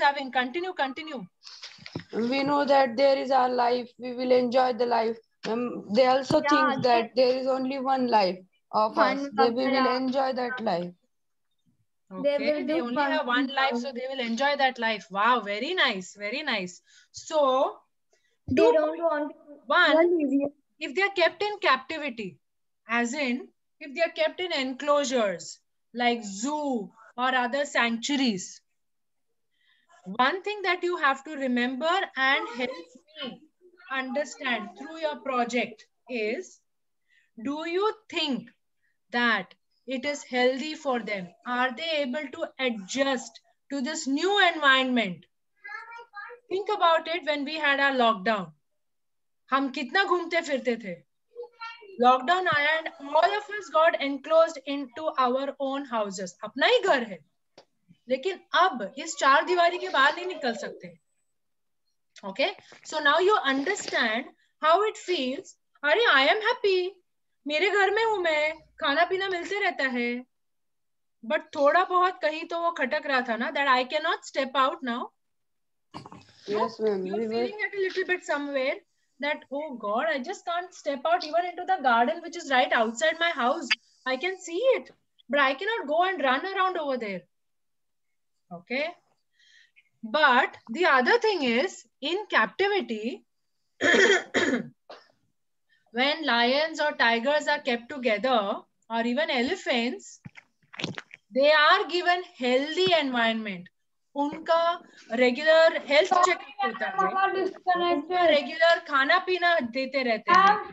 having continue continue we know that there is our life we will enjoy the life um, they also yeah, think that there is only one life of one us they, we will enjoy that life Okay. They, will they only fun. have one life, so they will enjoy that life. Wow, very nice, very nice. So, they do don't want one if they are kept in captivity, as in if they are kept in enclosures like zoo or other sanctuaries, one thing that you have to remember and help me understand through your project is do you think that it is healthy for them? Are they able to adjust to this new environment? Think about it when we had our lockdown. हम कितना घूमते फिरते थे lockdown आया and all of us got enclosed into our own houses अपना ही घर है लेकिन अब इस चार दीवारी के बाहर नहीं निकल सकते okay so now you understand how it feels अरे आई एम हैप्पी मेरे घर में हूँ मैं खाना पीना मिलते रहता है बट थोड़ा बहुत कहीं तो वो खटक रहा था ना that I can not step out now Yes, ma'am. you're We were, feeling a little bit somewhere that oh god i just can't step out even into the garden which is right outside my house i can see it but i cannot go and run around over there okay but the other thing is in captivity when lions or tigers are kept together or even elephants they are given healthy environment उनका regular health checkup होता है got disconnected. Regular खाना पीना देते रहते हैं I'm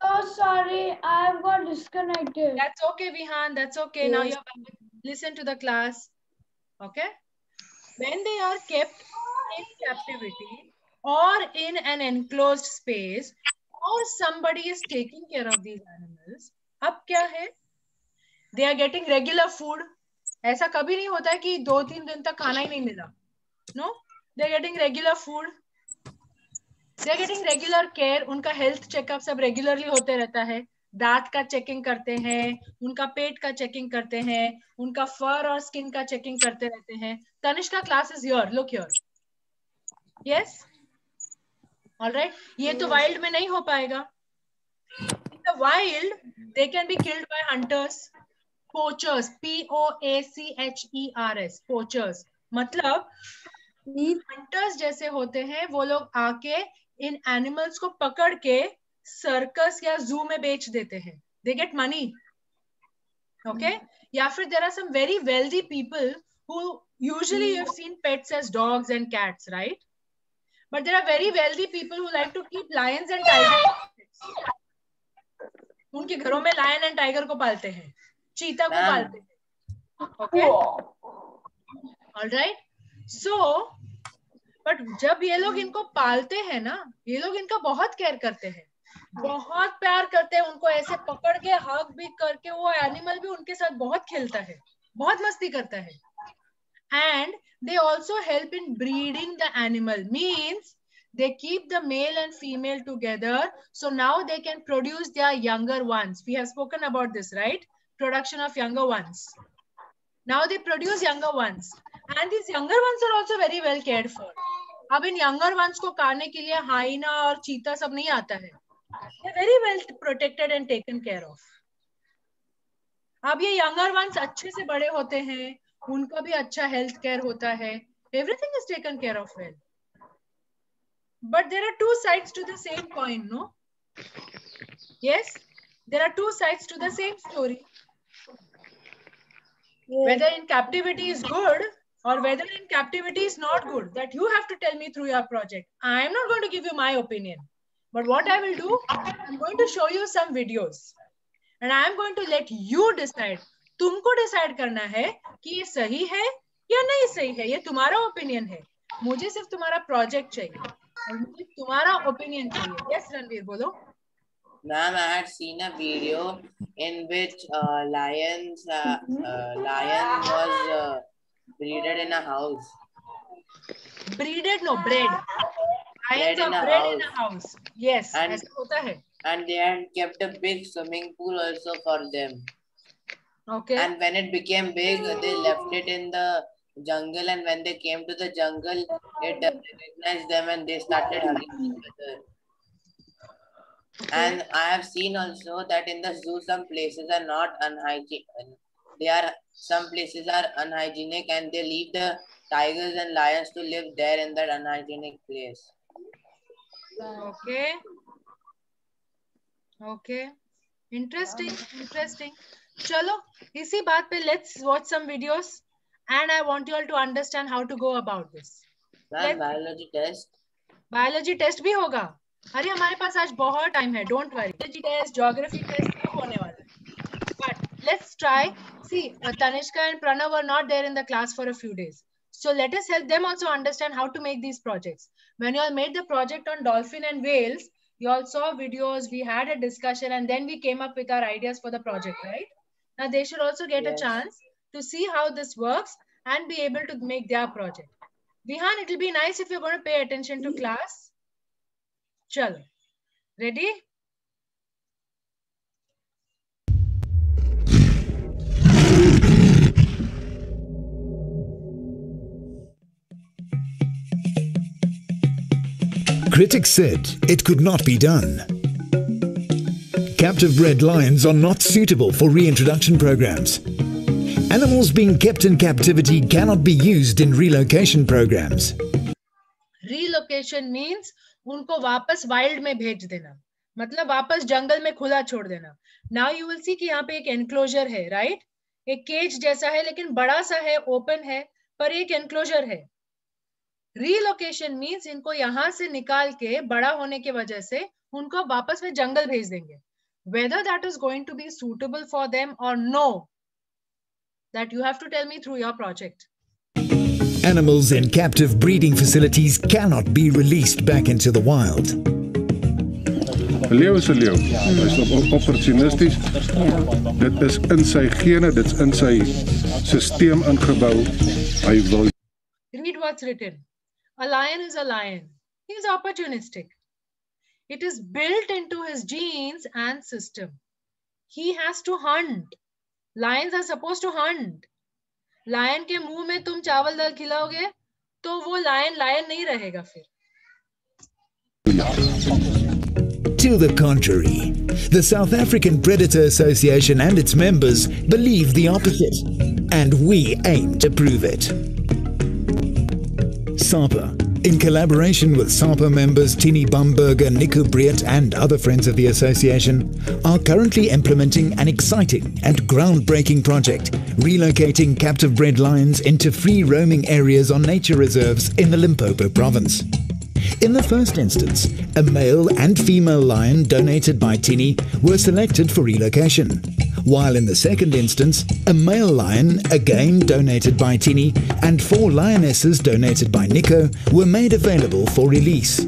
so sorry. I've got disconnected. That's okay, Vihan. That's okay. Now Yes. you're back. Listen to the class. Okay? When they are kept in captivity or in an enclosed space or somebody is taking care of these animals, अब क्या है? They are getting regular food. ऐसा कभी नहीं होता है कि दो तीन दिन तक खाना ही नहीं मिला. No? They are getting regular food. They are getting regular care. उनका हेल्थ चेकअप सब रेगुलरली होते रहता है. दांत का चेकिंग करते हैं उनका पेट का चेकिंग करते हैं उनका फर और स्किन का चेकिंग करते रहते हैं। Tanishka class is your look your yes alright ये तो वाइल्ड में नहीं हो पाएगा। In the wild they can be killed by hunters poachers P O A C H E R S poachers मतलब हंटर्स जैसे होते हैं वो लोग आके इन एनिमल्स को पकड़ के सर्कस या जू में बेच देते हैं। दे गेट मनी ओके या फिर there are some very wealthy people who usually you've seen pets as dogs and cats right? But there are very wealthy people who like to keep lions and tigers उनके घरों में lion and tiger को पालते हैं। चीता को पालते हैं ओके राइट सो बट जब ये लोग इनको पालते हैं ना ये लोग इनका बहुत केयर करते हैं। बहुत प्यार करते हैं उनको ऐसे पकड़ के हक भी करके वो एनिमल भी उनके साथ बहुत खेलता है बहुत मस्ती करता है and they also help in breeding the animal means they keep the male and female together so now they can produce their younger ones we have spoken about this right production of younger ones now they produce younger ones and these younger ones are also very well cared for अब इन younger ones को खाने के लिए हाइना और चीता सब नहीं आता है they very well protected and taken care of अब ये younger ones अच्छे से बड़े होते हैं उनका भी अच्छा हेल्थ केयर होता है everything is taken care of well but there are two sides to the same coin no yes there are two sides to the same story whether in captivity is good or whether in captivity is not good that you have to tell me through your project i am not going to give you my opinion but what i will do i'm going to show you some videos and i am going to let you decide तुमको decide करना है कि ये सही है या नहीं सही है ये तुम्हारा ओपिनियन है मुझे सिर्फ़ तुम्हारा प्रोजेक्ट चाहिए और मुझे तुम्हारा ओपिनियन चाहिए यस रणवीर बोलो Ma'am, I had seen a video in which uh, lions, uh, uh, lion was uh, breeded in a house. Bred lions Bred in are a bred in a house yes And- ऐसा होता है And they had kept a big swimming pool also for them. okay And when it became big, they left it in the jungle, and when they came to the jungle, it uh, recognized them and they started hugging each other. And I have seen also that in the zoo, some places are not unhygienic. They are some places are unhygienic, and they leave the tigers and lions to live there in that unhygienic place. Okay. Okay. Interesting. Interesting. Chalo, इसी बात पे let's watch some videos and I want you all to understand how to go about this. Biology test. Biology test भी होगा अरे हमारे पास आज बहुत टाइम है don't worry biology test geography test सब होने वाला है but let's try see Tanishka and Pranav are not there in the class for a few days so let us help them also understand how to make these projects when you all made the project on dolphin and whales you all saw videos we had a discussion and then we came up with our ideas for the project right now they should also get Yes. a chance to see how this works and be able to make their project Vihan, it will be nice if you're going to pay attention to mm. class. Chalo. Ready? Critics said it could not be done. Captive bred lions are not suitable for reintroduction programs. Animals being kept in captivity cannot be used in relocation programs. Relocation means उनको वापस wild में भेज देना मतलब वापस जंगल में खुला छोड़ देना नाउ यू विल सी कि यहाँ पे एक एनक्लोजर है राइट एक केज जैसा है लेकिन बड़ा सा है ओपन है पर एक एनक्लोजर है Relocation means इनको यहाँ से निकाल के बड़ा होने की वजह से उनको वापस में जंगल भेज देंगे whether that is going to be suitable for them or no that you have to tell me through your project Animals in captive breeding facilities cannot be released back into the wild. 'n Leeu is 'n leeu. Hy's op opportunisties. Dit is in sy gene, dit's in sy stelsel ingebou. Hy wil read what's written. A lion is a lion. He is opportunistic. It is built into his genes and system. He has to hunt. Lions are supposed to hunt. Lion के मुंह में तुम चावल दाल खिलाओगे तो वो lion lion नहीं रहेगा फिर To the contrary, the South African Predator Association and its members believe the opposite, and we aim to prove it. SAPA, in collaboration with SAPA members Tini Bamberger, Nico Briet, and other friends of the association, are currently implementing an exciting and groundbreaking project relocating captive bred lions into free roaming areas on nature reserves in the Limpopo province. In the first instance, a male and female lion donated by Tini were selected for relocation, while in the second instance, a male lion, again donated by Tini, and four lionesses donated by Nico were made available for release.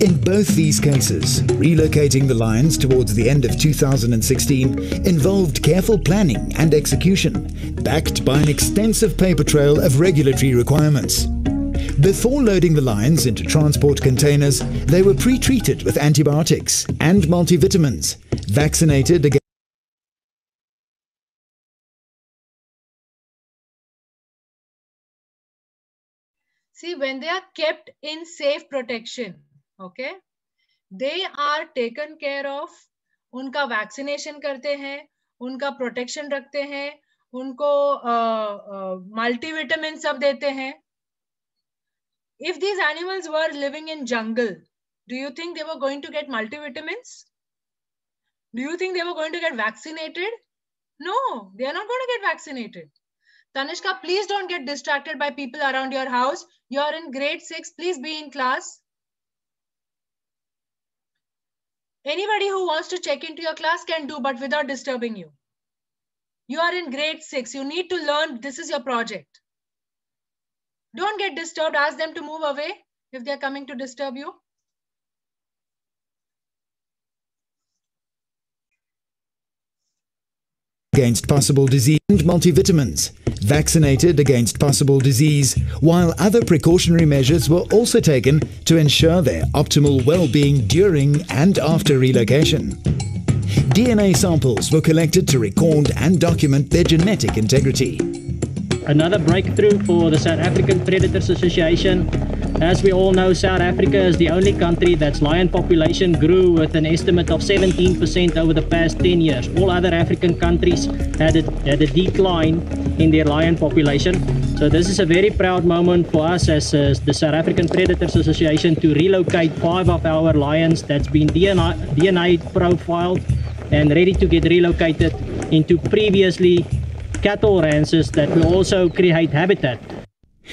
In both these cases, relocating the lions towards the end of 2016 involved careful planning and execution, backed by an extensive paper trail of regulatory requirements. Before loading the lions into transport containers, they were pre treated with antibiotics and multivitamins, vaccinated against. See, when they are kept in safe protection, okay, they are taken care of. उनका vaccination करते हैं उनका protection रखते हैं उनको multivitamin सब देते हैं if these animals were living in jungle do you think they were going to get multivitamins do you think they were going to get vaccinated no they are not going to get vaccinated tanishka please don't get distracted by people around your house. You're in grade 6 please be in class. Anybody who wants to check into your class can do but without disturbing you. You are in grade 6 you need to learn. This is your project. Don't get disturbed. Ask them to move away if they're coming to disturb you. against possible disease and multivitamins, vaccinated against possible disease, while other precautionary measures were also taken to ensure their optimal well-being during and after relocation. DNA samples were collected to record and document their genetic integrity. another breakthrough for the South African Predators Association. As we all know, South Africa is the only country that's lion population grew with an estimate of 17% over the past 10 years. All other African countries had a, had a decline in their lion population. So this is a very proud moment for us as uh, the South African Predators Association to relocate five of our lions that's been DNA, DNA profiled and ready to get relocated into previously cattle ranches that will also create habitat.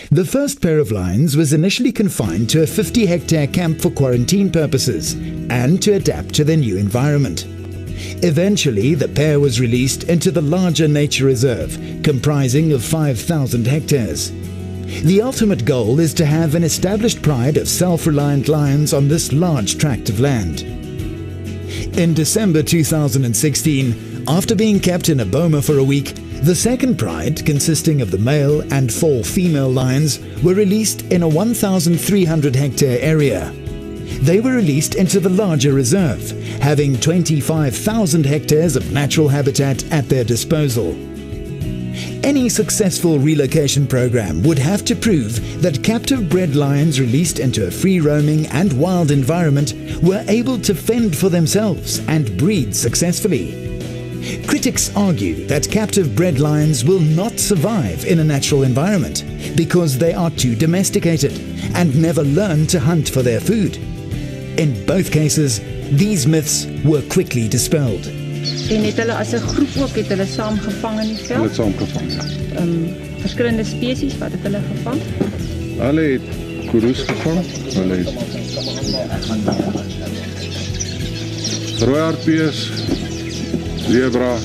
The first pair of lions was initially confined to a 50 hectare camp for quarantine purposes and to adapt to their new environment. Eventually, the pair was released into the larger nature reserve, comprising of 5,000 hectares. The ultimate goal is to have an established pride of self-reliant lions on this large tract of land. In December 2016, after being kept in a boma for a week, the second pride, consisting of the male and four female lions, were released in a 1,300 hectare area. They were released into the larger reserve, having 25,000 hectares of natural habitat at their disposal. Any successful relocation program would have to prove that captive bred lions released into a free roaming and wild environment were able to fend for themselves and breed successfully. Critics argue that captive bred lions will not survive in a natural environment because they are too domesticated and never learn to hunt for their food. In both cases, these myths were quickly dispelled. En het hulle as 'n groep ook het hulle saamgevang in die Hulle veld. het saamgevang. ja. Ehm um, verskillende spesies wat het hulle gevang? Hulle het koeroes gevang. Hulle het rooihartbees, zebra,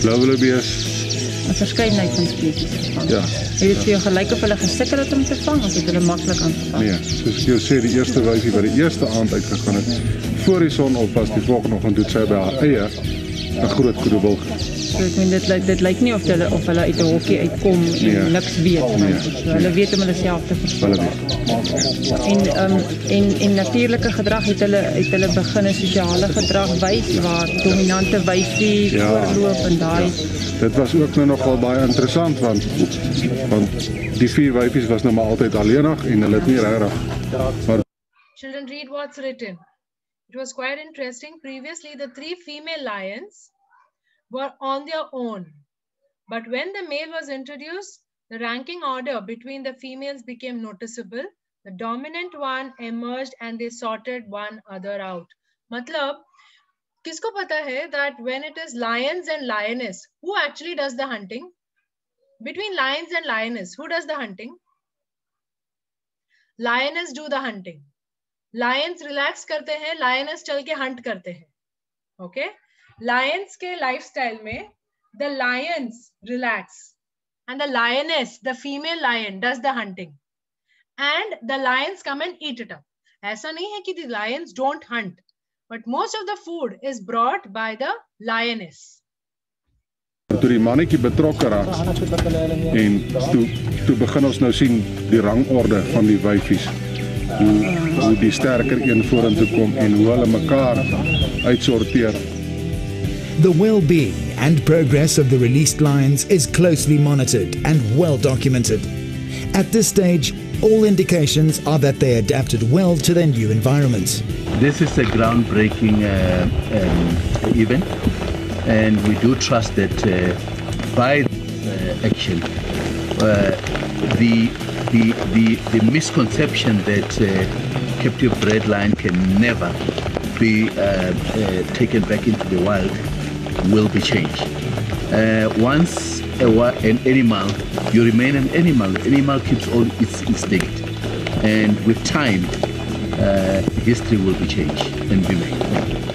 blauwillebees. 'n Verskeidenheid van spesies gevang. Ja. Het dit vir jou gelyk of hulle gesukkel het om te vang of het hulle maklik aangevang? Nee, soos ek jou sê, die eerste wyfie wat die eerste aand uitgegaan het, voor die son op was die volgende oggend toe sy by haar eie 'n groot koedoebul So ek meen dit lyk dit lyk nie of hulle of hulle uit 'n hokkie uitkom en Nee. niks weet Nee. dit. So hulle weet om hulle self te versorg. En um, en en natuurlike gedrag het hulle het hulle begin 'n sosiale gedrag wys waar dominante wyfie Ja. voorloop en daai Dit was ook nou nogal baie interessant want want die vier wyfies was nou maar altyd alleenig en hulle het nie regtig maar Children, read what's written. It was quite interesting. Previously, the three female lions were on their own. But when the male was introduced, the ranking order between the females became noticeable. The dominant one emerged and they sorted one other out. Matlab, किसको पता है that when it is lions and lioness, who actually does the hunting? Between lions and lioness, who does the hunting? Lioness do the hunting. Lions relax करते हैं lioness चल के Hunt करते हैं okay Lions के लाइफस्टाइल में the Lions relax and the lioness the female lion does the hunting and the Lions come and eat it up ऐसा नहीं है कि the Lions don't Hunt but most of the food is brought by the lioness toe die mannetjie betrokke raak en toe toe begin ons nou sien die rangorde van die wyfies hoe hoe die sterker een vorentoe kom en hoe hulle mekaar uitsorteer The well-being and progress of the released lions is closely monitored and well documented. At this stage, all indications are that they adapted well to their new environments. This is a groundbreaking uh, um, event, and we do trust that uh, by uh, action, uh, the, the, the, the misconception that uh, captive bred lion can never be uh, taken back into the wild will be changed. Uh, once a, an animal, you remain an animal. Animal keeps all its instinct, and with time, uh, history will be changed and be made.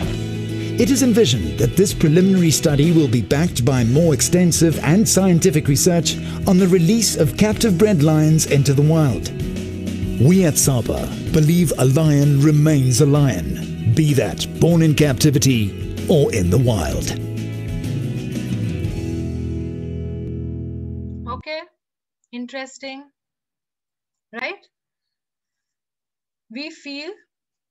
It is envisioned that this preliminary study will be backed by more extensive and scientific research on the release of captive bred lions into the wild. We at SAPA believe a lion remains a lion, be that born in captivity or in the wild. interesting right we feel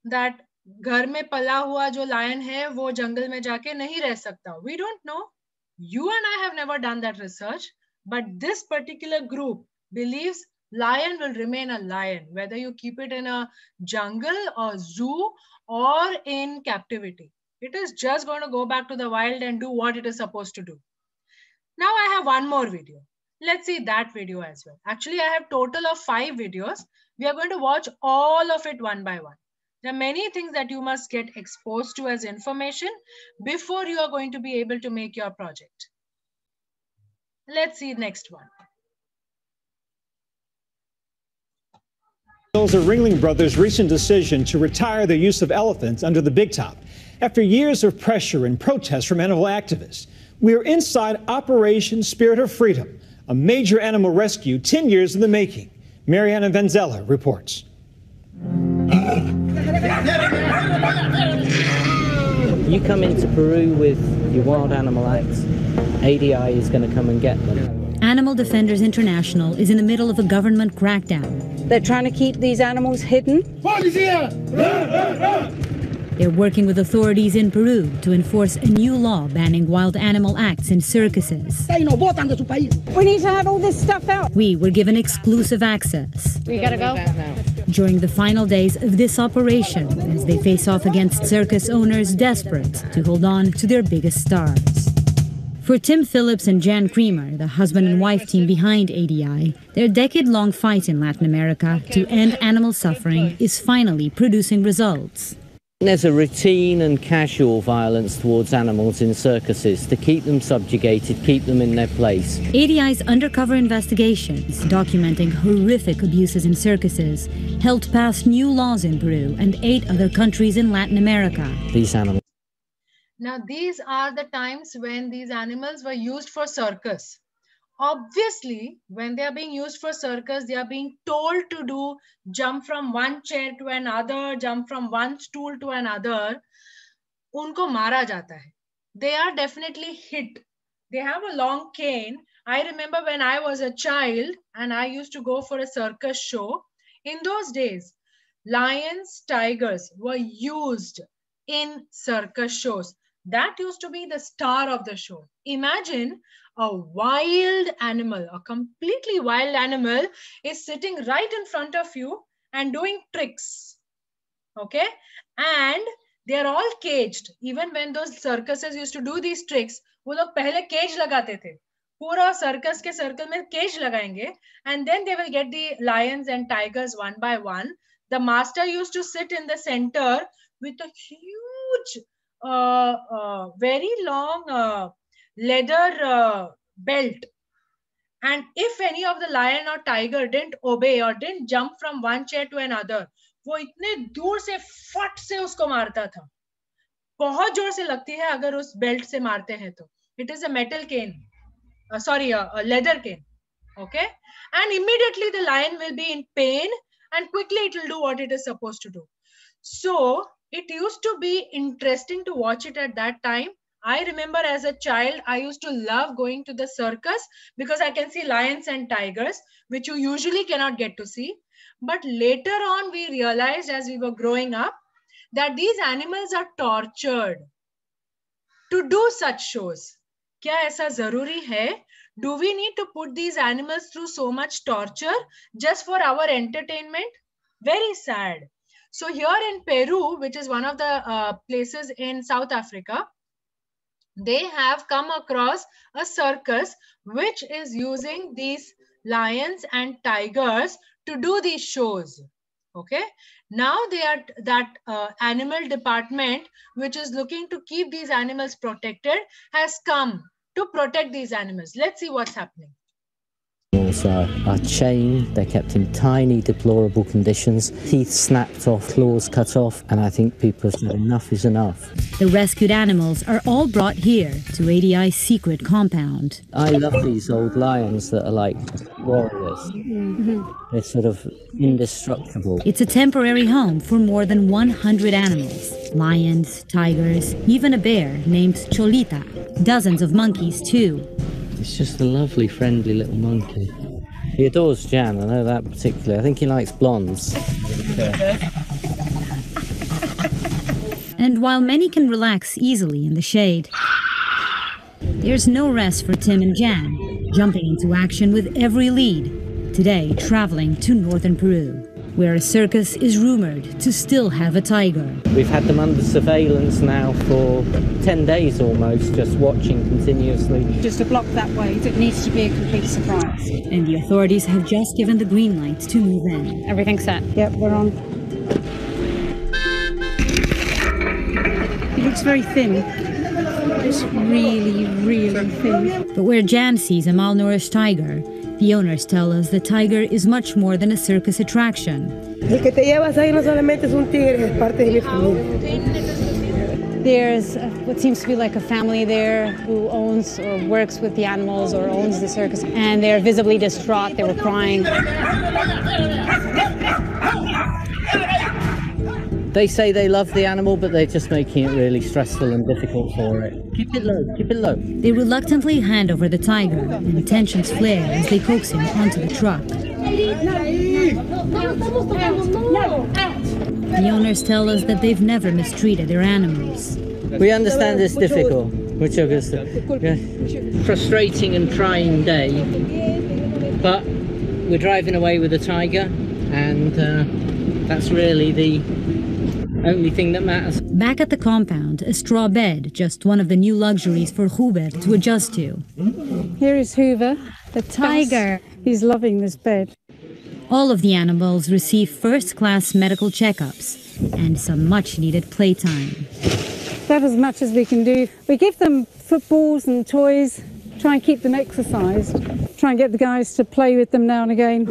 that घर में पला हुआ जो lion है वो जंगल में जाके नहीं रह सकता we don't no You and I have never done that research, but this particular group believes lion will remain a lion, whether you keep it in a jungle or zoo or in captivity. It is just going to go back to the wild and do what it is supposed to do. Now I have one more video. Let's see that video as well. Actually, I have total of five videos. We are going to watch all of it one by one. There are many things that you must get exposed to as information before you are going to be able to make your project. Let's see next one. The Ringling Brothers' recent decision to retire the use of elephants under the big top after years of pressure and protest from animal activists. We are inside Operation Spirit of Freedom, a major animal rescue 10 years in the making. Mariana van Zeller reports. You come into Peru with your wild animal acts, ADI is going to come and get them. Animal Defenders International is in the middle of a government crackdown. They're trying to keep these animals hidden. They're working with authorities in Peru to enforce a new law banning wild animal acts in circuses. We need to have all this stuff out. We were given exclusive access. We gotta go. During the final days of this operation, as they face off against circus owners desperate to hold on to their biggest stars. For Tim Phillips and Jan Creamer, the husband and wife team behind ADI, their decade long fight in Latin America to end animal suffering is finally producing results. There's a routine and casual violence towards animals in circuses to keep them subjugated, keep them in their place. ADI's undercover investigations, documenting horrific abuses in circuses, helped pass new laws in Peru and eight other countries in Latin America. These animals. Now, these are the times when these animals were used for circus. Obviously, when they are being used for circus, they are being told to do jump from one chair to another, jump from one stool to another. Unko mara jata hai. They are definitely hit. They have a long cane. I remember when I was a child and I used to go for a circus show. In those days, lions, tigers were used in circus shows. That used to be the star of the show. Imagine a wild animal, a completely wild animal is sitting right in front of you and doing tricks. Okay. And they are all caged. Even when those circuses used to do these tricks, वो लोग पहले cage लगाते थे पूरा circus के circle में cage लगाएंगे and then they will get the lions and tigers one by one the master used to sit in the center with a huge uh, uh, very long uh, leather uh, belt. And if any of the lion or tiger didn't obey or didn't jump from one chair to another, वो इतने दूर से फट से उसको मारता था बहुत जोर से लगती है अगर उस बेल्ट से मारते हैं तो it is a metal cane sorry leather cane okay and immediately the lion will be in pain and quickly it will do what it is supposed to do so it used to be interesting to watch it at that time I remember as a child, I used to love going to the circus because I can see lions and tigers, which you usually cannot get to see. But later on, we realized as we were growing up that these animals are tortured to do such shows. क्या ऐसा जरूरी है? Do we need to put these animals through so much torture just for our entertainment? Very sad. So here in Peru, which is one of the uh, places in South Africa, they have come across a circus which is using these lions and tigers to do these shows. Okay? Now they are that uh, animal department which is looking to keep these animals protected has come to protect these animals. Let's see what's happening Animals are, are chained, they're kept in tiny, deplorable conditions, teeth snapped off, claws cut off, and I think people have said enough is enough. The rescued animals are all brought here to ADI's secret compound. I love these old lions that are like warriors. Mm-hmm. They're sort of indestructible. It's a temporary home for more than 100 animals lions, tigers, even a bear named Cholita, dozens of monkeys, too. It's just a lovely, friendly little monkey. He adores Jan, I know that particularly. I think he likes blondes. And while many can relax easily in the shade, There's no rest for Tim and Jan, jumping into action with every lead. Today, traveling to northern Peru, where a circus is rumored to still have a tiger. We've had them under surveillance now for 10 days almost, just watching continuously. Just a block that way. It needs to be a complete surprise. And the authorities have just given the green light to move in. Everything's set. Yep, we're on. He looks very thin. It's really, really thin. But where Jan sees a malnourished tiger, the owners tell us the tiger is much more than a circus attraction. El que te llevas ahí no solamente es un tigre, es parte de mi familia. There's what seems to be like a family there who owns or works with the animals or owns the circus, and they're visibly distraught. They were crying. They say they love the animal, but they're just making it really stressful and difficult for it. Keep it low, keep it low. They reluctantly hand over the tiger, and tensions flare as they coax him onto the truck. The owners tell us that they've never mistreated their animals. We understand it's difficult. Mucho gusto. Yeah. Frustrating and trying day, but we're driving away with a tiger, and uh, that's really the only thing that matters. Back at the compound, a straw bed, just one of the new luxuries for Hubert to adjust to. Here is Hoover, the tiger. He's loving this bed. All of the animals receive first class medical checkups and some much needed playtime. That's as much as we can do. We give them footballs and toys, try and keep them exercised, try and get the guys to play with them now and again.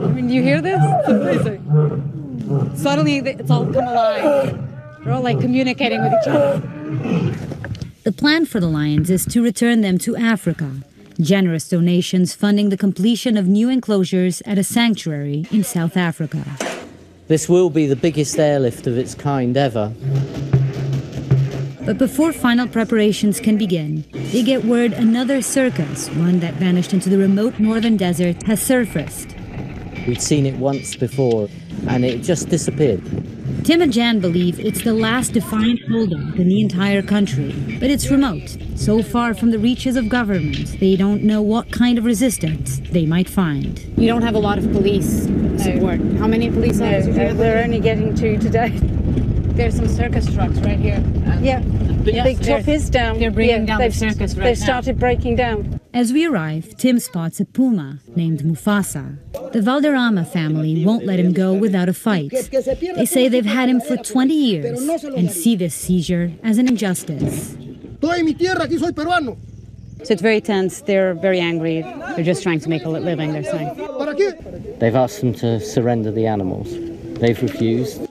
When you hear this, it's amazing. Suddenly it's all come alive. They're all like communicating with each other. The plan for the lions is to return them to Africa. Generous donations funding the completion of new enclosures at a sanctuary in South Africa. This will be the biggest airlift of its kind ever. But before final preparations can begin, they get word another circus, one that vanished into the remote northern desert, has surfaced. We'd seen it once before, and it just disappeared. Tim and Jan believe it's the last defiant holdup in the entire country, but it's remote, so far from the reaches of government, they don't know what kind of resistance they might find. You don't have a lot of police support. How many police No, officers? do you uh, have? we're only getting two today. There's some circus trucks right here. Yeah. The Yes, big top there's- is down. they're bringing Yeah, down the circus right They've now. started breaking down. As we arrive, Tim spots a puma named Mufasa. The Valderrama family won't let him go without a fight. They say they've had him for 20 years and see this seizure as an injustice. Estoy en mi tierra, aquí soy peruano. So it's very tense. They're very angry. They're just trying to make a living, they're saying. They've asked them to surrender the animals. They've refused.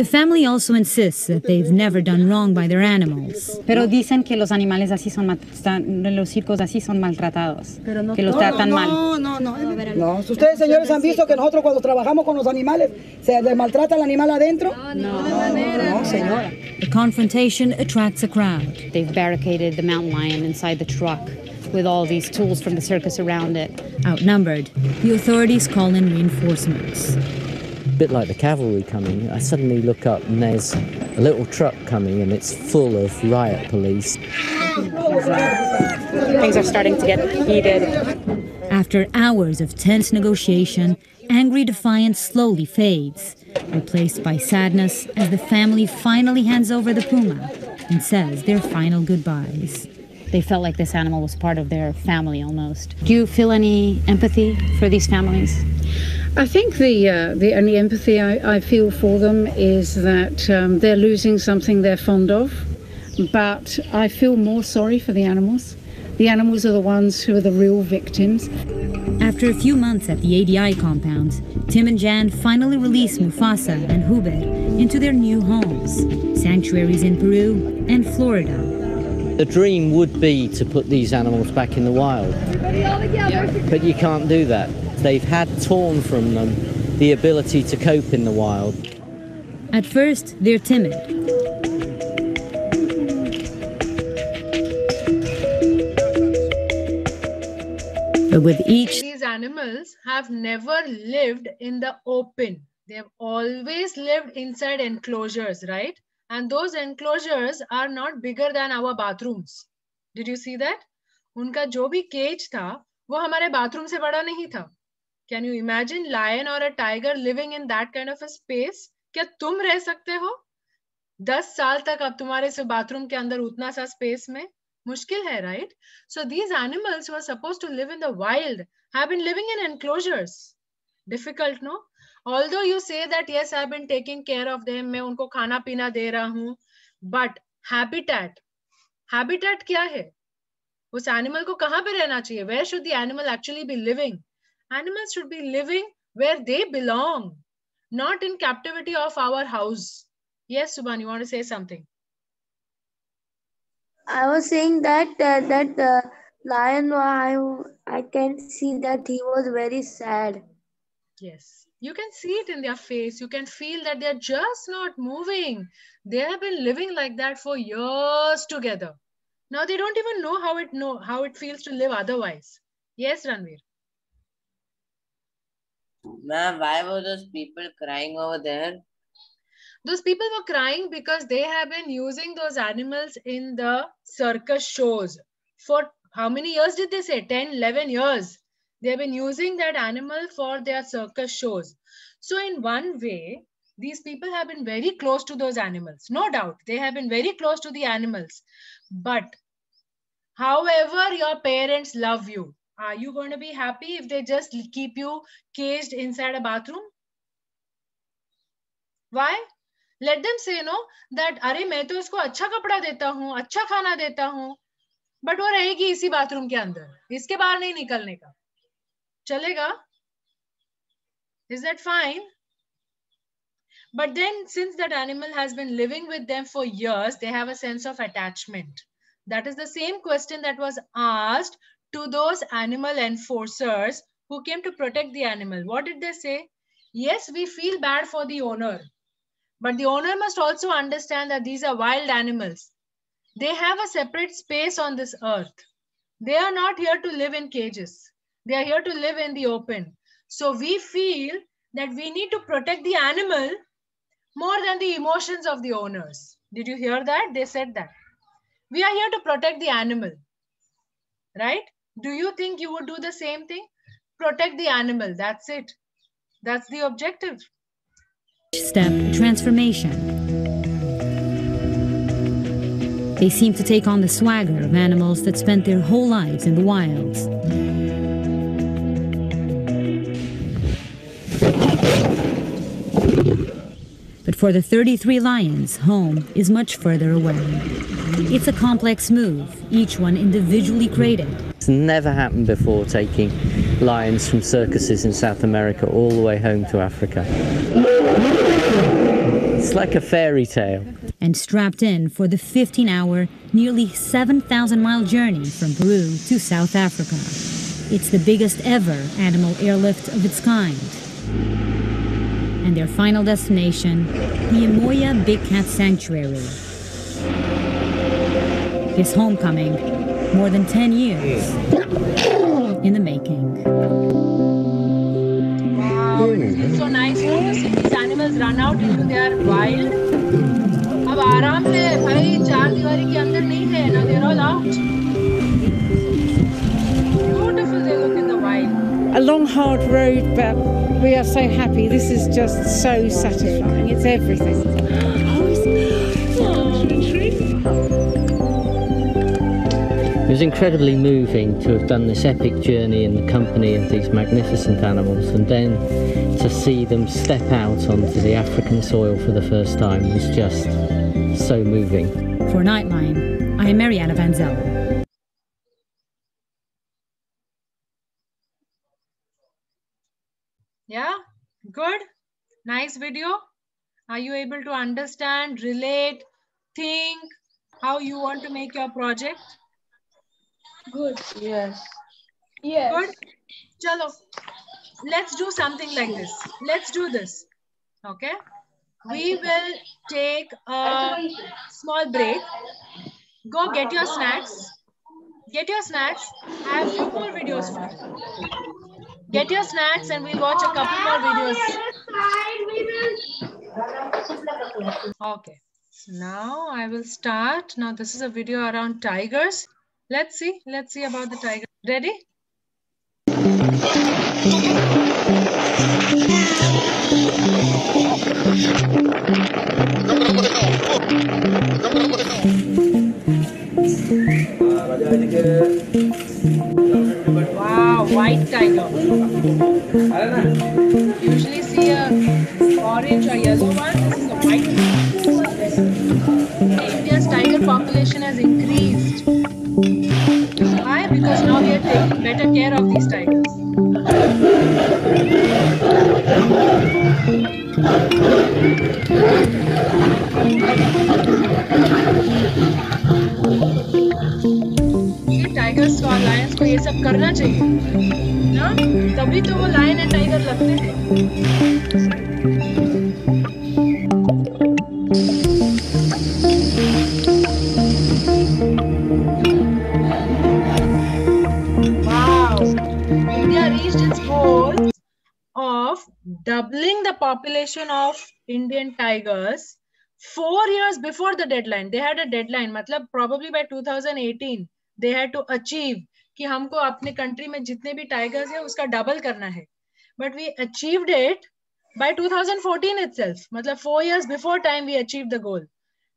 The family also insists that they've never done wrong by their animals. Pero dicen que los animales así son, los circos así son maltratados, que los tratan mal. No, no, no. No, ustedes señores han visto que nosotros cuando trabajamos con los animales, ¿se les maltrata el animal adentro? No, no, señora. The confrontation attracts a crowd. They've barricaded the mountain lion inside the truck with all these tools from the circus around it. Outnumbered, the authorities call in reinforcements. A bit like the cavalry coming. I suddenly look up and there's a little truck coming and it's full of riot police. Things are starting to get heated. After hours of tense negotiation, angry defiance slowly fades, replaced by sadness as the family finally hands over the puma and says their final goodbyes. They felt like this animal was part of their family almost. Do you feel any empathy for these families? I think the uh, the only empathy I, I feel for them is that um, they're losing something they're fond of, but I feel more sorry for the animals. The animals are the ones who are the real victims. After a few months at the ADI compound, Tim and Jan finally release Mufasa and Hubert into their new homes, sanctuaries in Peru and Florida. The dream would be to put these animals back in the wild, but you can't do that. They've had torn from them the ability to cope in the wild. At first, they're timid. But with each These animals have never lived in the open. They've always lived inside enclosures, right? And those enclosures are not bigger than our bathrooms. Did you see that? उनका जो भी cage था, वो हमारे bathroom से बड़ा नहीं था। Can you imagine lion or a tiger living in that kind of a space क्या तुम रह सकते हो? दस साल तक अब तुम्हारे से बाथरूम के अंदर उतना सा स्पेस में? मुश्किल है right so these animals were suppose to live in the wild have been living in enclosures difficult no although you say that yes i've been taking care of them मैं उनको खाना पीना दे रहा हूँ but habitat habitat क्या है उस animal को कहाँ पे रहना चाहिए where should the animal actually be living animals should be living where they belong not in captivity of our house yes subhan you want to say something I was saying that uh, that uh, lion, I I can see that he was very sad. Yes, you can see it in their face. You can feel that they're just not moving. They have been living like that for years together. Now they don't even know how it know how it feels to live otherwise. Yes, Ranveer. Ma'am, why were those people crying over there? Those people were crying because they have been using those animals in the circus shows for how many years did they say? 10, 11 years. They have been using that animal for their circus shows. So in one way, these people have been very close to those animals. No doubt, they have been very close to the animals. But however your parents love you, are you going to be happy if they just keep you caged inside a bathroom? Why? Let them say no that अरे मैं तो इसको अच्छा कपड़ा देता हूँ अच्छा खाना देता हूँ बट वो रहेगी इसी बाथरूम के अंदर इसके बाहर नहीं निकलने का chalega? Is that fine? But then since that animal has been living with them for years, they have a sense of attachment. That is the same question that was asked to those animal enforcers who came to protect the animal. What did they say? Yes, we feel bad for the owner. But the owner must also understand that these are wild animals. They have a separate space on this earth. They are not here to live in cages. They are here to live in the open. So we feel that we need to protect the animal more than the emotions of the owners. Did you hear that? They said that. We are here to protect the animal. Right? Do you think you would do the same thing? Protect the animal. That's it. That's the objective. Step transformation. They seem to take on the swagger of animals that spent their whole lives in the wilds. For the 33 lions, home is much further away. It's a complex move, each one individually created. It's never happened before taking lions from circuses in South America all the way home to Africa. It's like a fairy tale. And strapped in for the 15 hour, nearly 7,000 mile journey from Peru to South Africa. It's the biggest ever animal airlift of its kind and their final destination, the Emoya Big Cat Sanctuary. His homecoming, more than 10 years in the making. Wow, it's so nice these animals run out into their wild. अब आराम से भाई चार दीवारी के अंदर नहीं थे ना there all out beautiful they look in a long, hard road, but we are so happy. This is just so satisfying. It's everything. It was incredibly moving to have done this epic journey in the company of these magnificent animals and then to see them step out onto the African soil for the first time was just so moving. For Nightline, I am Mariana Van Zeller. Yeah, good. Nice video. Are you able to understand, relate, think how you want to make your project? Good. Yes. Yes. Good. Chalo. Let's do something like this. Let's do this. Okay. We will take a small break. Go get your snacks. Get your snacks. I have few more videos for you. Get your snacks and we'll watch a couple more videos. Okay. So now I will start. Now this is a video around tigers. Let's see. Let's see about the tiger. Ready? Wow, white tiger. Usually see a orange or yellow one. This is a white one. India's tiger population has increased. Why? Because now we are taking better care of these tigers. ये सब करना चाहिए ना तभी तो वो lion and tiger लगते हैं doubling the population of Indian tigers four years before the deadline. They had a deadline, मतलब probably by 2018 they had to achieve कि हमको अपने country में जितने भी tigers है उसका double करना है. But we achieved it by 2014 itself. मतलब four years before time we achieved the goal.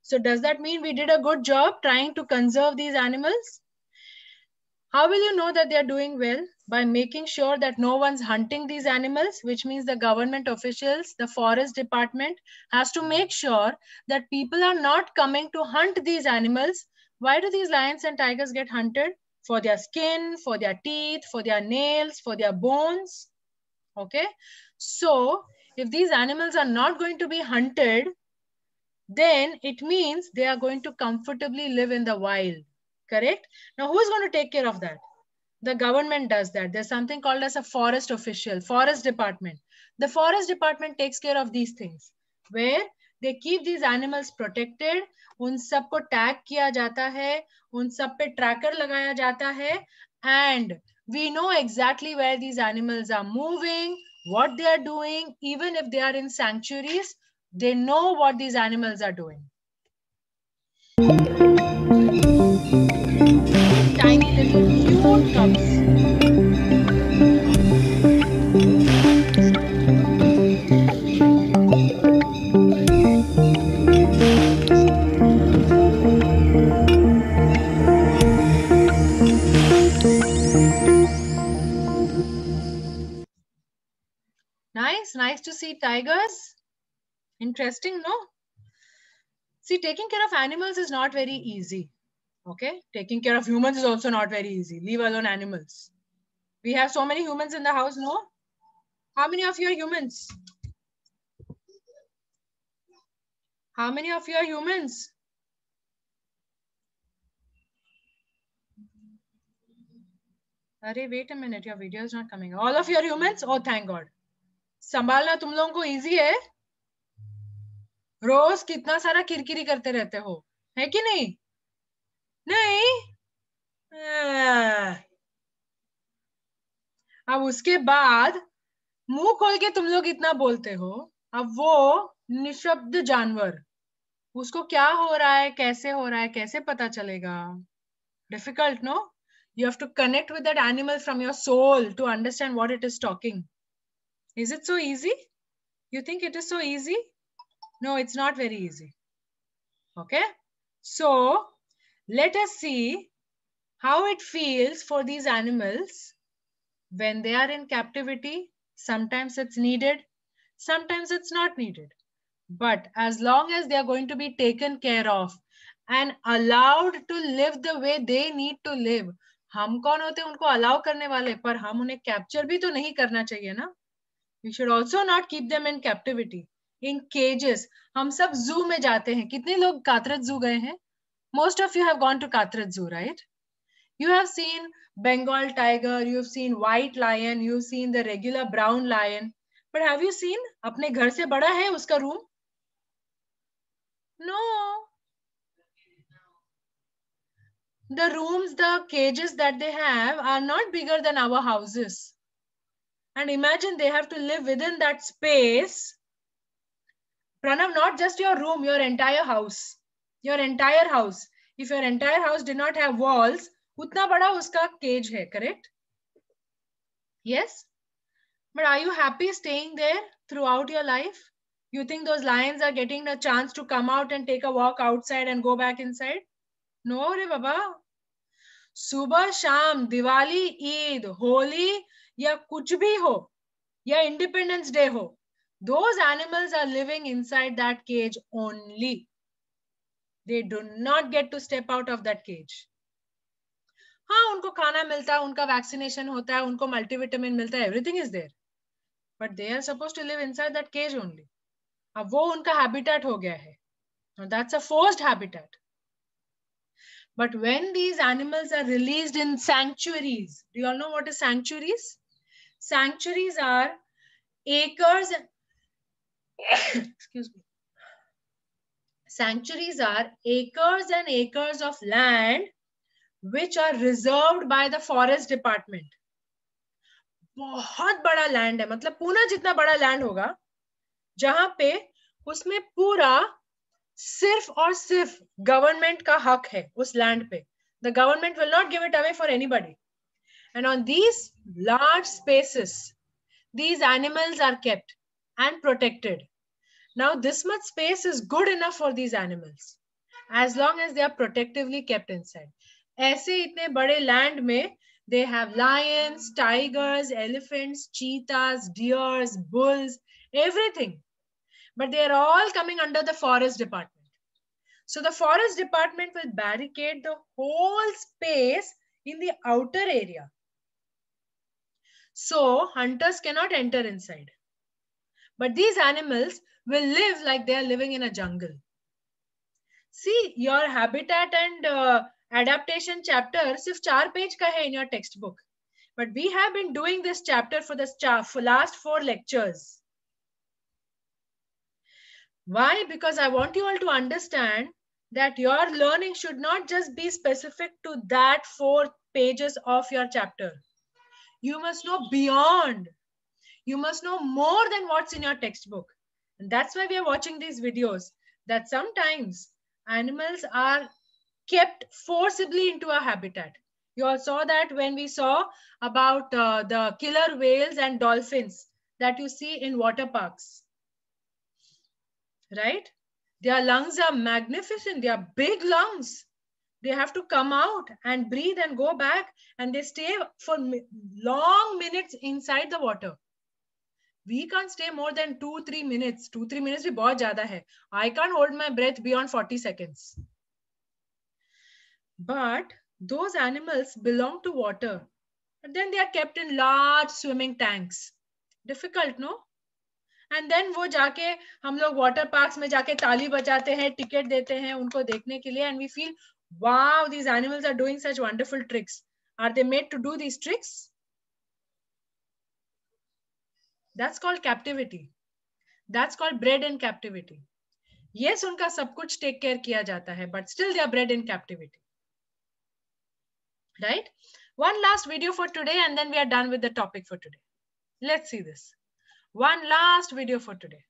So does that mean we did a good job trying to conserve these animals? How will you know that they are doing well? By making sure that no one's hunting these animals, which means the government officials, the forest department has to make sure that people are not coming to hunt these animals. Why do these lions and tigers get hunted? For their skin, for their teeth, for their nails, for their bones. Okay. So if these animals are not going to be hunted, then it means they are going to comfortably live in the wild correct now who is going to take care of that the government does that there's something called as a forest official forest department the forest department takes care of these things where they keep these animals protected उन सबको tag किया जाता है। उन सब पे tracker लगाया जाता है। And we know exactly where these animals are moving what they are doing even if they are in sanctuaries they know what these animals are doing tiny little cute dogs Nice, nice to see tigers. Interesting, no? See, taking care of animals is not very easy. Okay, taking care of humans is also not very easy. Leave alone animals. We have so many humans in the house, no? How many of you are humans? How many of you are humans? Arey, wait a minute, your video is not coming. All of you are humans? Oh, thank God. संभालना तुम लोगों को easy है। रोज कितना सारा किरकिरी करते रहते हो, है कि नहीं? नहीं? अब उसके बाद मुँह खोल के तुम लोग इतना बोलते हो, अब वो निशब्द जानवर, उसको क्या हो रहा है, कैसे हो रहा है, कैसे पता चलेगा? Difficult no you have to connect with that animal from your soul to understand what it is talking. is it so easy you think it is so easy no it's not very easy okay so let us see how it feels for these animals when they are in captivity sometimes it's needed sometimes it's not needed but as long as they are going to be taken care of and allowed to live the way they need to live हम कौन होते हैं उनको allow करने वाले पर हम उन्हें कैप्चर भी तो नहीं करना चाहिए ना we should also not keep them in captivity in cages हम सब जू में जाते हैं कितने लोग कातरत जू गए हैं most of you have gone to Katraj Zoo, right? You have seen Bengal tiger, you've seen white lion, you've seen the regular brown lion. But have you seen अपने घर से बड़ा है उसका room No. The rooms, the cages that they have are not bigger than our houses. And imagine they have to live within that space. Pranav, not just your room, your entire house. Your entire house. If your entire house did not have walls, utna bada uska cage hai, correct? Yes? But are you happy staying there throughout your life? You think those lions are getting a chance to come out and take a walk outside and go back inside? No, re baba. Subah, sham, Diwali, Eid, Holi, या कुछ भी हो, या independence day हो those animals are living inside that cage only they do not get to step out of that cage हाँ उनको खाना मिलता है उनका वैक्सीनेशन होता है उनको मल्टीविटामिन मिलता है everything is there but they are suppose to live inside that cage only अब वो उनका हैबिटेट हो गया है. That's a forced habitat but when these animals are release in sanctuaries do all know what is sanctuaries Sanctuaries are acres, excuse me. Sanctuaries are acres and acres of land which are reserved by the forest department. बहुत बड़ा land है मतलब पूना जितना बड़ा land होगा जहाँ पे उसमें पूरा सिर्फ़ और सिर्फ़ गवर्नमेंट का हक है उस लैंड पे the government will not give it away for anybody and on these large spaces these animals are kept and protected. Now, this much space is good enough for these animals as long as they are protectively kept inside. ऐसे इतने बड़े land में they have lions, tigers, elephants, cheetahs, deers, bulls, everything but they are all coming under the forest department. So the forest department will barricade the whole space in the outer area. so hunters cannot enter inside. But these animals will live like they are living in a jungle. See, your habitat and uh, adaptation chapter sirf char page ka in your textbook. But we have been doing this chapter for the for last four lectures. Why? Because I want you all to understand that your learning should not just be specific to that four pages of your chapter. You must know beyond. You must know more than what's in your textbook. And that's why we are watching these videos, that sometimes animals are kept forcibly into a habitat. You all saw that when we saw about uh, the killer whales and dolphins that you see in water parks right? Their lungs are magnificent. They are big lungs. They have to come out and breathe and go back and they stay for long minutes inside the water. We can't stay more than two, three minutes. Two, three minutes is बहुत ज़्यादा है. I can't hold my breath beyond 40 seconds. But those animals belong to water. But then they are kept in large swimming tanks. Difficult, no? And then वो जाके हम लोग water parks में जाके ताली बजाते हैं टिकट देते हैं उनको देखने के लिए and we feel wow these animals are doing such wonderful tricks. Are they made to do these tricks? That's called captivity. That's called bred in captivity. Yes unka sab kuch take care kiya jata hai but still they are bred in captivity. Right? One last video for today and then we are done with the topic for today. Let's see this. One last video for today.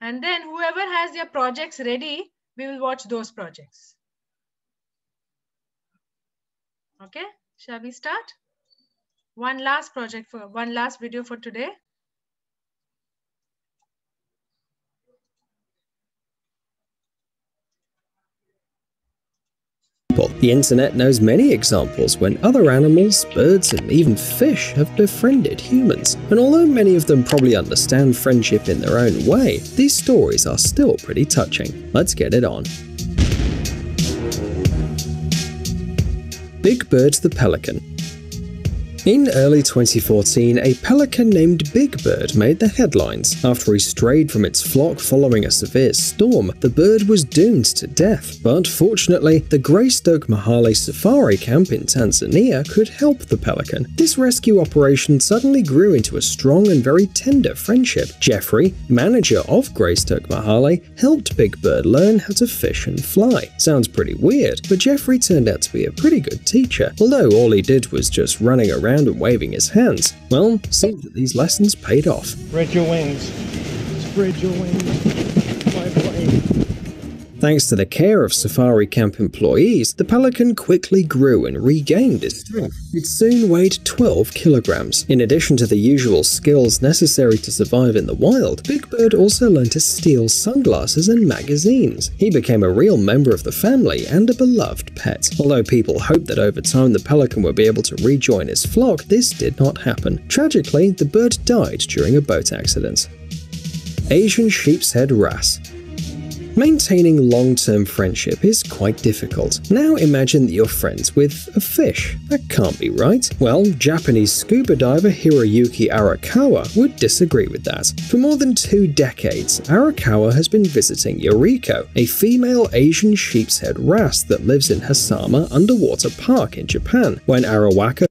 And then whoever has their projects ready, we will watch those projects. Okay, shall we start? One last project for one last video for today. The internet knows many examples when other animals, birds, and even fish have befriended humans. And although many of them probably understand friendship in their own way, these stories are still pretty touching. Let's get it on. Big Bird the Pelican in early 2014, a pelican named Big Bird made the headlines. After he strayed from its flock following a severe storm, the bird was doomed to death. But fortunately, the Greystoke Mahale Safari Camp in Tanzania could help the pelican. This rescue operation suddenly grew into a strong and very tender friendship. Jeffrey, manager of Greystoke Mahale, helped Big Bird learn how to fish and fly. Sounds pretty weird, but Jeffrey turned out to be a pretty good teacher. Although all he did was just running around around and waving his hands. Well, seems that these lessons paid off. Spread your wings. Spread your wings. Thanks to the care of safari camp employees, the pelican quickly grew and regained its strength. It soon weighed 12 kilograms. In addition to the usual skills necessary to survive in the wild, Big Bird also learned to steal sunglasses and magazines. He became a real member of the family and a beloved pet. Although people hoped that over time the pelican would be able to rejoin his flock, this did not happen. Tragically, the bird died during a boat accident. Asian sheepshead wrasse Maintaining long term friendship is quite difficult. Now imagine that you're friends with a fish. That can't be right. Well, Japanese scuba diver Hiroyuki Arakawa would disagree with that. For more than two decades, Arakawa has been visiting Yoriko, a female Asian sheepshead wrasse that lives in Hasama Underwater Park in Japan. When Arakawa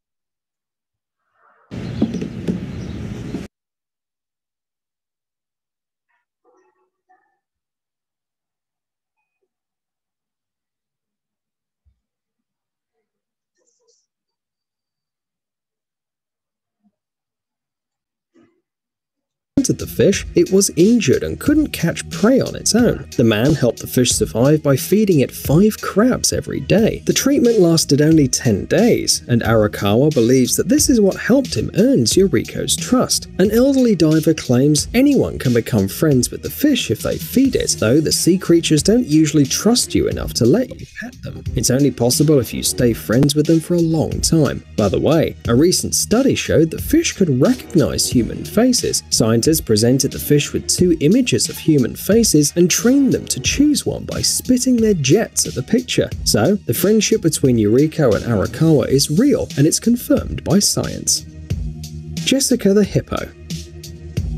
the fish, it was injured and couldn't catch prey on its own. The man helped the fish survive by feeding it five crabs every day. The treatment lasted only 10 days, and Arakawa believes that this is what helped him earn Yoriko's trust. An elderly diver claims anyone can become friends with the fish if they feed it, though the sea creatures don't usually trust you enough to let you pet them. It's only possible if you stay friends with them for a long time. By the way, a recent study showed that fish could recognize human faces. Scientists presented the fish with two images of human faces and trained them to choose one by spitting their jets at the picture. So, the friendship between Yoriko and Arakawa is real and it's confirmed by science. Jessica the Hippo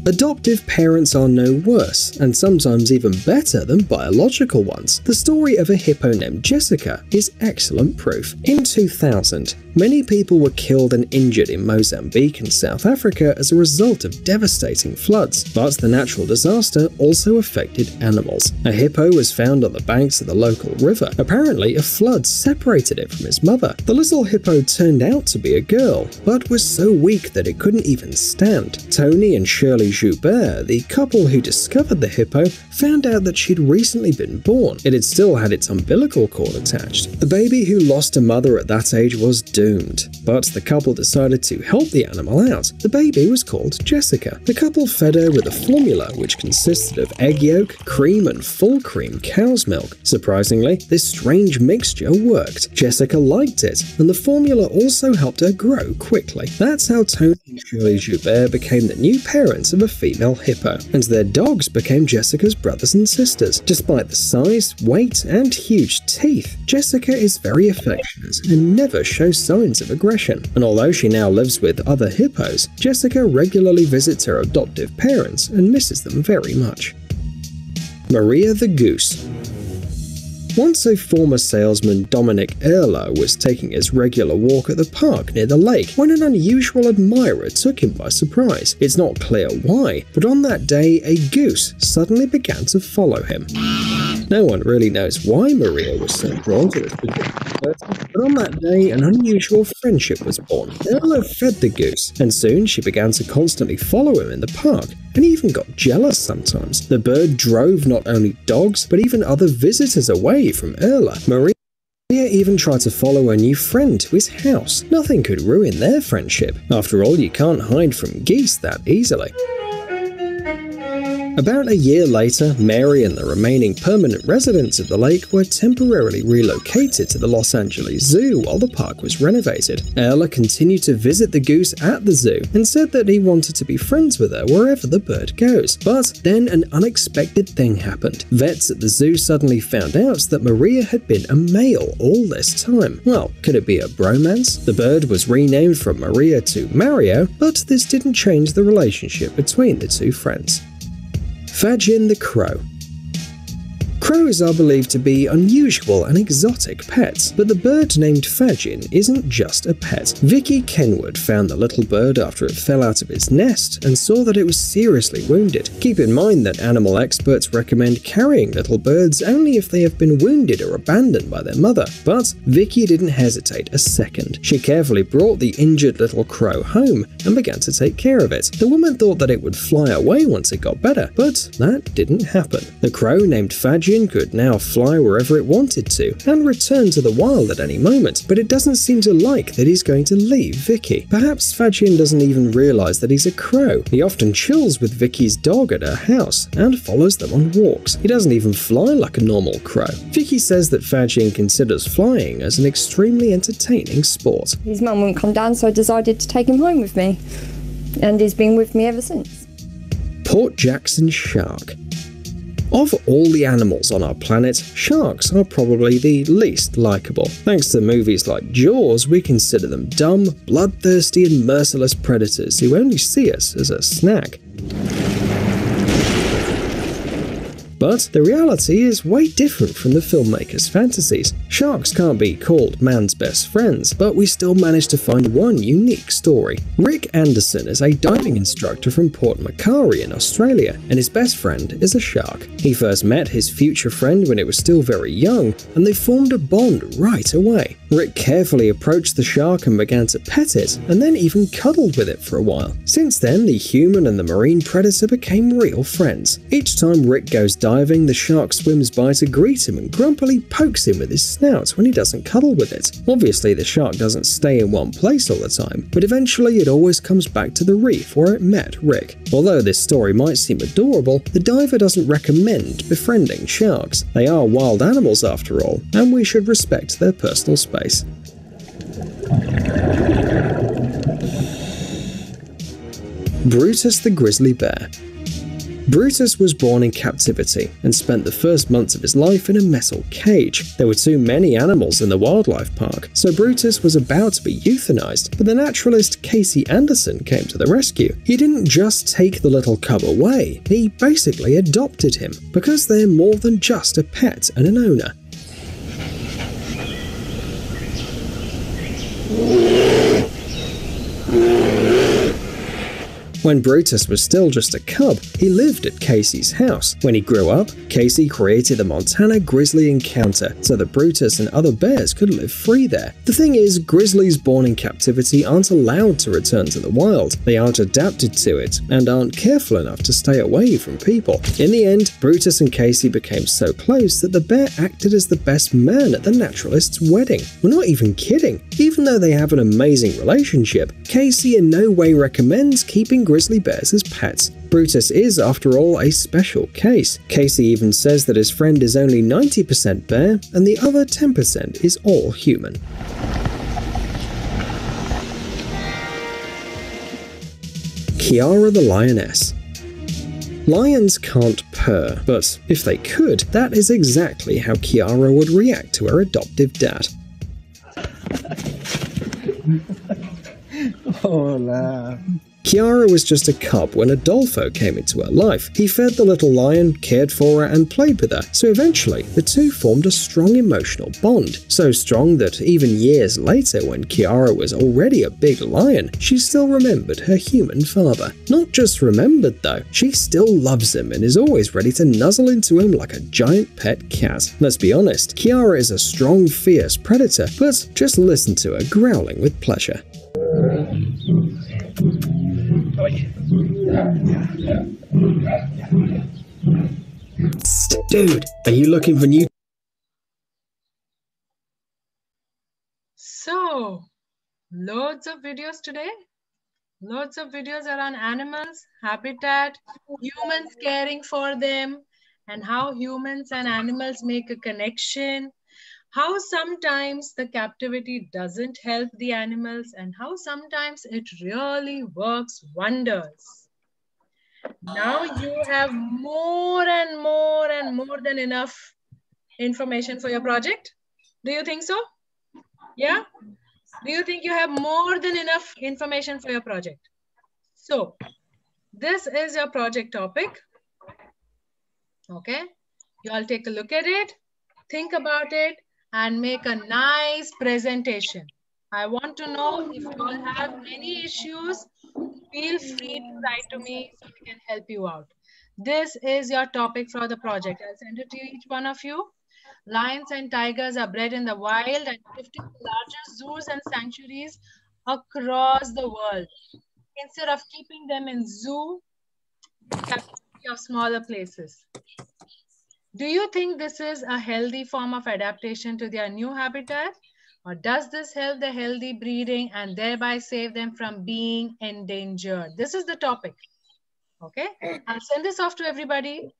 Adoptive parents are no worse, and sometimes even better than biological ones. The story of a hippo named Jessica is excellent proof. In 2000, many people were killed and injured in Mozambique and South Africa as a result of devastating floods, but the natural disaster also affected animals. A hippo was found on the banks of the local river. Apparently, a flood separated it from its mother. The little hippo turned out to be a girl, but was so weak that it couldn't even stand. Tony and Shirley Joubert, the couple who discovered the hippo, found out that she'd recently been born. It had still had its umbilical cord attached. The baby who lost a mother at that age was doomed, but the couple decided to help the animal out. The baby was called Jessica. The couple fed her with a formula which consisted of egg yolk, cream, and full cream cow's milk. Surprisingly, this strange mixture worked. Jessica liked it, and the formula also helped her grow quickly. That's how Tony and Shirley Joubert became the new parents of a female hippo, and their dogs became Jessica's brothers and sisters. Despite the size, weight, and huge teeth, Jessica is very affectionate and never shows signs of aggression. And although she now lives with other hippos, Jessica regularly visits her adoptive parents and misses them very much. Maria the Goose once a former salesman Dominic Erler was taking his regular walk at the park near the lake when an unusual admirer took him by surprise. It's not clear why, but on that day a goose suddenly began to follow him. No one really knows why Maria was so drawn to this particular person, but on that day an unusual friendship was born. Erler fed the goose, and soon she began to constantly follow him in the park, and even got jealous sometimes. The bird drove not only dogs, but even other visitors away from Erler. Maria even tried to follow a new friend to his house. Nothing could ruin their friendship. After all, you can't hide from geese that easily. About a year later, Mary and the remaining permanent residents of the lake were temporarily relocated to the Los Angeles Zoo while the park was renovated. Erler continued to visit the goose at the zoo and said that he wanted to be friends with her wherever the bird goes. But then an unexpected thing happened. Vets at the zoo suddenly found out that Maria had been a male all this time. Well, could it be a bromance? The bird was renamed from Maria to Mario, but this didn't change the relationship between the two friends. Fagin the Crow Crows are believed to be unusual and exotic pets, but the bird named Fagin isn't just a pet. Vicky Kenwood found the little bird after it fell out of its nest and saw that it was seriously wounded. Keep in mind that animal experts recommend carrying little birds only if they have been wounded or abandoned by their mother. But Vicky didn't hesitate a second. She carefully brought the injured little crow home and began to take care of it. The woman thought that it would fly away once it got better, but that didn't happen. The crow named Fagin could now fly wherever it wanted to and return to the wild at any moment, but it doesn't seem to like that he's going to leave Vicky. Perhaps Fagin doesn't even realize that he's a crow. He often chills with Vicky's dog at her house and follows them on walks. He doesn't even fly like a normal crow. Vicky says that Fagin considers flying as an extremely entertaining sport. His mum wouldn't come down, so I decided to take him home with me. And he's been with me ever since. Port Jackson Shark of all the animals on our planet, sharks are probably the least likable. Thanks to movies like Jaws, we consider them dumb, bloodthirsty, and merciless predators who only see us as a snack. But the reality is way different from the filmmaker's fantasies. Sharks can't be called man's best friends, but we still managed to find one unique story. Rick Anderson is a diving instructor from Port Macquarie in Australia, and his best friend is a shark. He first met his future friend when it was still very young, and they formed a bond right away. Rick carefully approached the shark and began to pet it, and then even cuddled with it for a while. Since then, the human and the marine predator became real friends. Each time Rick goes diving, the shark swims by to greet him and grumpily pokes him with his snout when he doesn't cuddle with it. Obviously, the shark doesn't stay in one place all the time, but eventually it always comes back to the reef where it met Rick. Although this story might seem adorable, the diver doesn't recommend befriending sharks. They are wild animals after all, and we should respect their personal space. Brutus the Grizzly Bear Brutus was born in captivity and spent the first months of his life in a metal cage. There were too many animals in the wildlife park, so Brutus was about to be euthanized, but the naturalist Casey Anderson came to the rescue. He didn't just take the little cub away, he basically adopted him, because they're more than just a pet and an owner. When Brutus was still just a cub, he lived at Casey's house. When he grew up, Casey created the Montana Grizzly Encounter so that Brutus and other bears could live free there. The thing is, grizzlies born in captivity aren't allowed to return to the wild. They aren't adapted to it and aren't careful enough to stay away from people. In the end, Brutus and Casey became so close that the bear acted as the best man at the naturalist's wedding. We're not even kidding. Even though they have an amazing relationship, Casey in no way recommends keeping grizzly bears as pets. Brutus is, after all, a special case. Casey even says that his friend is only 90% bear and the other 10% is all human. Kiara the Lioness Lions can't purr, but if they could, that is exactly how Kiara would react to her adoptive dad. Hola. Kiara was just a cub when Adolfo came into her life. He fed the little lion, cared for her, and played with her, so eventually the two formed a strong emotional bond. So strong that even years later, when Kiara was already a big lion, she still remembered her human father. Not just remembered though, she still loves him and is always ready to nuzzle into him like a giant pet cat. Let's be honest, Kiara is a strong, fierce predator, but just listen to her growling with pleasure. Dude, are you looking for new? So, loads of videos today. Loads of videos around animals, habitat, humans caring for them, and how humans and animals make a connection. How sometimes the captivity doesn't help the animals, and how sometimes it really works wonders. Now you have more and more and more than enough information for your project. Do you think so? Yeah? Do you think you have more than enough information for your project? So this is your project topic. Okay. You all take a look at it, think about it, and make a nice presentation. I want to know if you all have any issues, feel free to write to me so we can help you out. This is your topic for the project. I'll send it to each one of you. Lions and tigers are bred in the wild and 50 largest zoos and sanctuaries across the world. Instead of keeping them in zoo, of smaller places. Do you think this is a healthy form of adaptation to their new habitat? Or does this help the healthy breeding and thereby save them from being endangered? This is the topic. Okay, I'll send this off to everybody.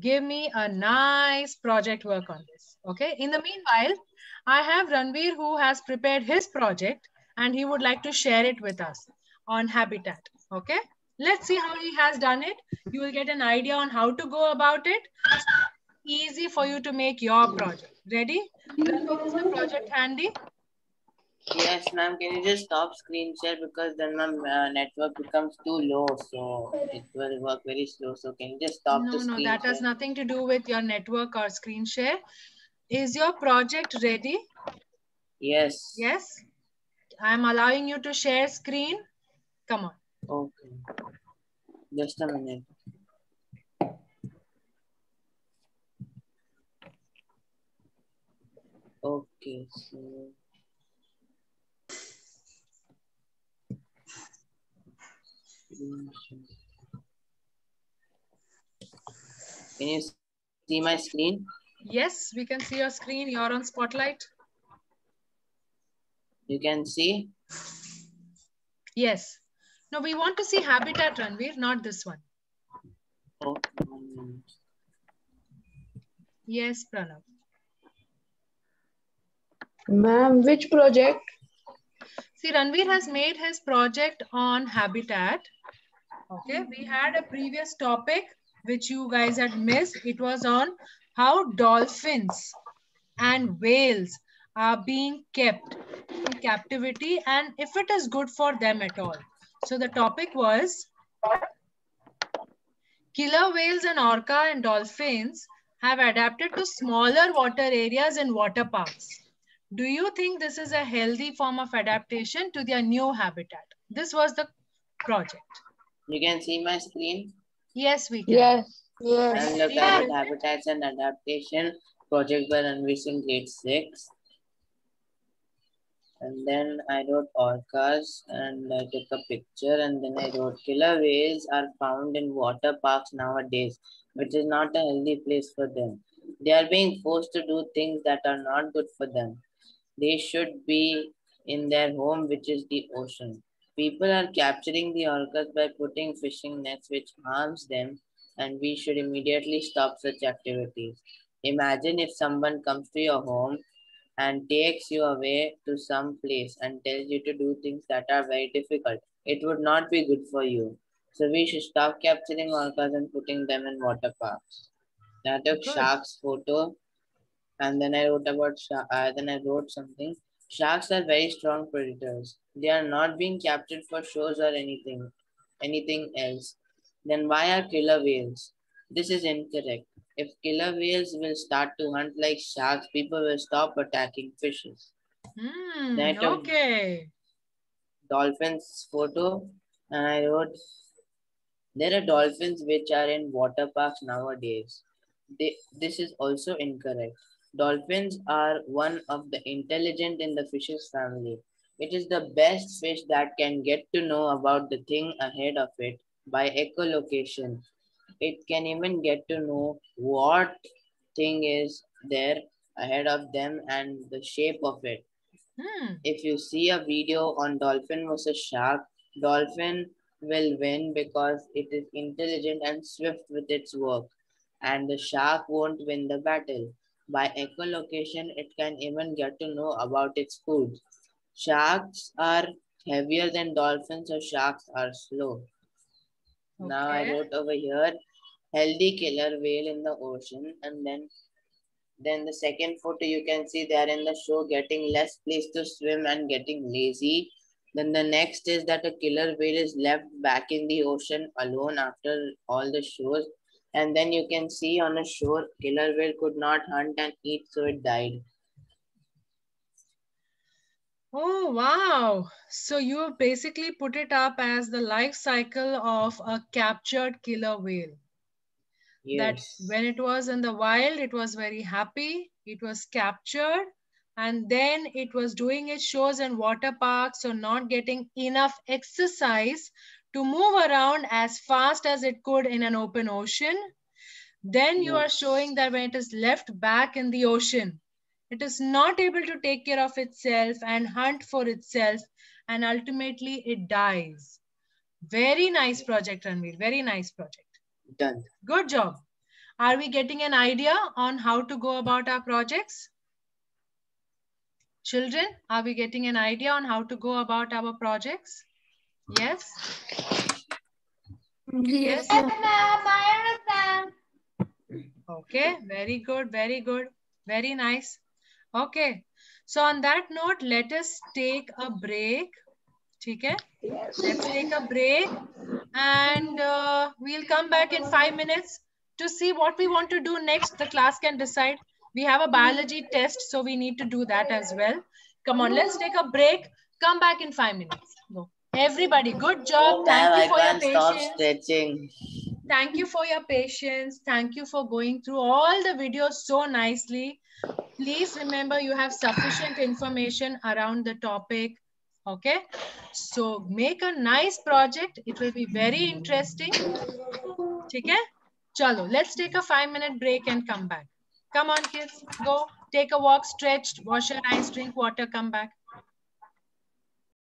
Give me a nice project work on this. Okay, in the meanwhile, I have Ranveer who has prepared his project and he would like to share it with us on habitat. Okay, let's see how he has done it. You will get an idea on how to go about it. Easy for you to make your project. Ready? Is the project handy? Yes, ma'am. Can you just stop screen share because then my uh, network becomes too low, so it will work very slow. So can you just stop no, the No, screen that has nothing to do with your network or screen share. Is your project ready? Yes. Yes. I'm allowing you to share screen. Come on. Okay. Just a minute. Okay, so Can you see my screen? Yes, we can see your screen. You're on Spotlight. You can see? Yes. No, we want to see Habitat Ranveer, not this one. Oh, okay. Yes, Pranav. Ma'am, which project? See, Ranveer has made his project on habitat. Okay, we had a previous topic which you guys had missed. It was on how dolphins and whales are being kept in captivity and if it is good for them at all. So the topic was killer whales and orca and dolphins have adapted to smaller water areas in water parks. Do you think this is a healthy form of adaptation to their new habitat? This was the project. You can see my screen? Yes, we can. Yes. Yes. And Yes. look at it, Habitats and Adaptation Project by Ranveer Singh, grade 6. And then I wrote orcas and I took a picture and then I wrote killer whales are found in water parks nowadays, which is not a healthy place for them. They are being forced to do things that are not good for them. They should be in their home, which is the ocean. People are capturing the orcas by putting fishing nets, which harms them, and we should immediately stop such activities. Imagine if someone comes to your home and takes you away to some place and tells you to do things that are very difficult. It would not be good for you. So we should stop capturing orcas and putting them in water parks. I took sharks photo and then I wrote about. Uh, then I wrote something. Sharks are very strong predators. They are not being captured for shows or anything, anything else. Then why are killer whales? This is incorrect. If killer whales will start to hunt like sharks, people will stop attacking fishes. Of- okay. Dolphins photo, and I wrote, there are dolphins which are in water parks nowadays. They, this is also incorrect. Dolphins are one of the intelligent in the fishes family. It is the best fish that can get to know about the thing ahead of it by echolocation. It can even get to know what thing is there ahead of them and the shape of it. Hmm. If you see a video on dolphin versus shark, dolphin will win because it is intelligent and swift with its work, and the shark won't win the battle. By echolocation, it can even get to know about its food. Sharks are heavier than dolphins, so sharks are slow. Now I Okay. wrote over here, healthy killer whale in the ocean, and then then the second photo you can see they are in the show getting less place to swim and getting lazy. Then the next is that a killer whale is left back in the ocean alone after all the shows And then you can see on a shore, killer whale could not hunt and eat, so it died. Oh, wow. So you basically put it up as the life cycle of a captured killer whale. Yes. That when it was in the wild, it was very happy. It was captured and then it was doing its shows in water parks, so not getting enough exercise to move around as fast as it could in an open ocean. Then you are showing that when it is left back in the ocean, it is not able to take care of itself and hunt for itself, and ultimately it dies. Very nice project, Ranveer. Very nice project. Done. Good job. Are we getting an idea on how to go about our projects? Children, are we getting an idea on how to go about our projects? Yes? Yes. I understand. Okay, very good, very good, very nice. Okay, so on that note, let us take a break. Okay, let's take a break and uh, we'll come back in five minutes to see what we want to do next. The class can decide. We have a biology test, so we need to do that as well. Come on, let's take a break. Come back in five minutes. Everybody, good job. Thank you for your patience. stretching. Thank you for your patience. Thank you for going through all the videos so nicely. Please remember you have sufficient information around the topic. Okay. So make a nice project. It will be very interesting. Okay. Chalo, let's take a five minute break and come back. Come on, kids. Go. Take a walk, stretch, wash your eyes, drink water, come back.